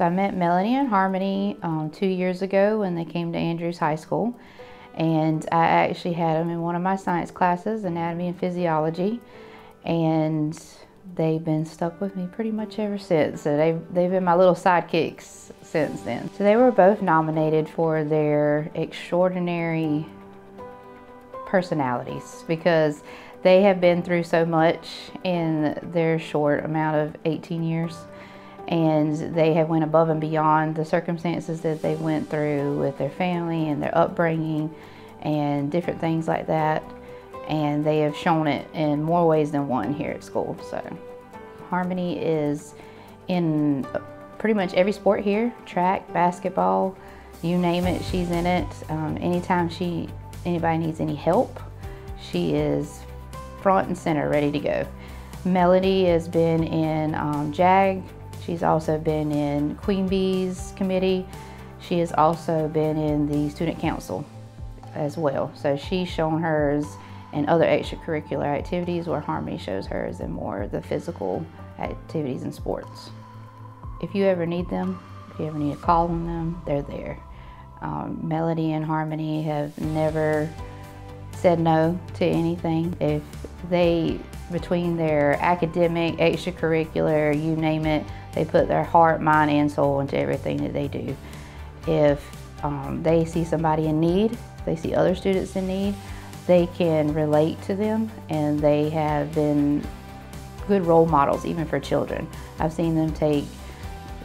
So I met Melody and Harmony um, two years ago when they came to Andrews High School. And I actually had them in one of my science classes, anatomy and physiology. And they've been stuck with me pretty much ever since. So they've, they've been my little sidekicks since then. So they were both nominated for their extraordinary personalities because they have been through so much in their short amount of 18 years and they have went above and beyond the circumstances that they went through with their family and their upbringing and different things like that. And they have shown it in more ways than one here at school so. Harmony is in pretty much every sport here track basketball you name it she's in it. Um, anytime she anybody needs any help she is front and center ready to go. Melody has been in um, JAG She's also been in Queen Bee's committee. She has also been in the student council as well. So she's shown hers in other extracurricular activities where Harmony shows hers and more the physical activities and sports. If you ever need them, if you ever need to call on them, they're there. Um, Melody and Harmony have never said no to anything. If they, between their academic, extracurricular, you name it, they put their heart, mind, and soul into everything that they do. If um, they see somebody in need, they see other students in need, they can relate to them and they have been good role models even for children. I've seen them take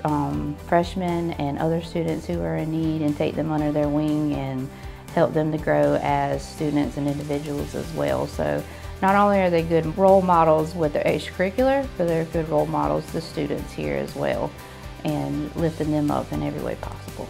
um, freshmen and other students who are in need and take them under their wing and help them to grow as students and individuals as well. So not only are they good role models with their extracurricular, but they're good role models to students here as well and lifting them up in every way possible.